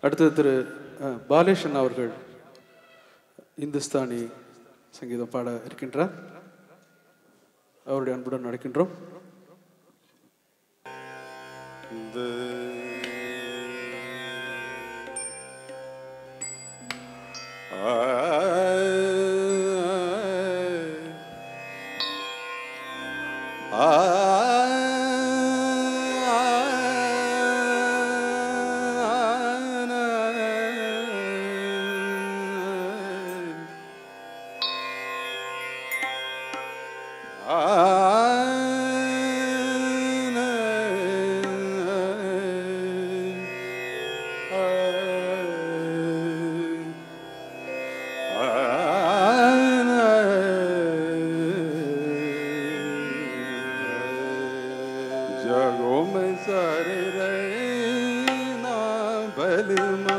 அடுத்தது திரு பாலேஷன் அவர்கள் இந்துஸ்தானி சங்கீதம் பாட இருக்கின்றார். அவருடைய அன்புடன் நடக்கின்றோம். இந்த जगो में सर रे ना बलमा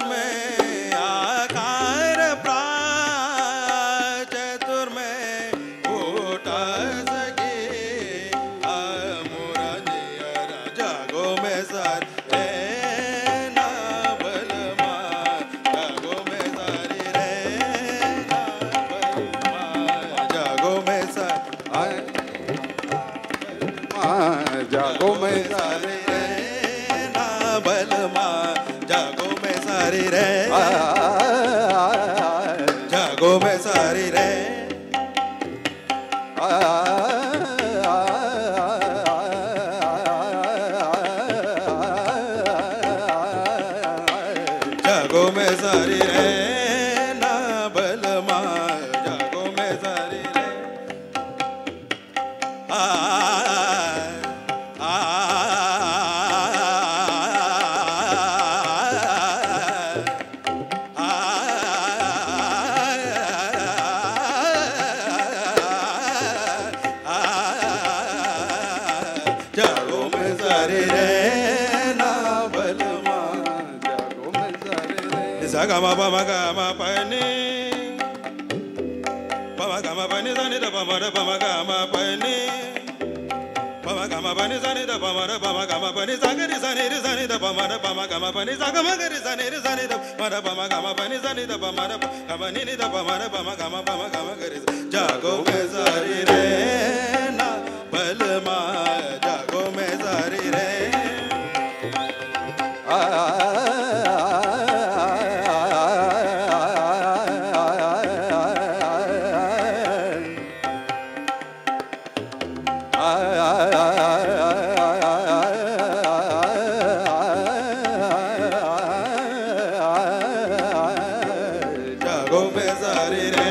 सारी रे जागो में सारी रे जागो मैं सारी रे sagama pamagama pane pamagama pane zanida pamara pamagama pane pamagama pane zanida pamara pamagama pane zangari zaniri zanida pamara pamagama pane zagamagari zaniri zanida pamara pamagama pane zanida pamara pamagama ninida pamara pamagama pamagama gari jago mezari re na balma jago mezari re ma pa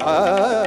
哎